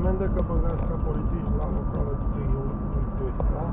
amendă că băgați ca polițiști la locală ți uite, da?